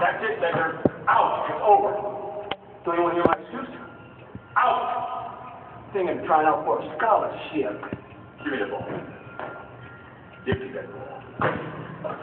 That's it, Bender. Out. It's over. Do you want to hear my excuse? Out. Thinking trying out for a scholarship. Give me the ball. Give me that ball.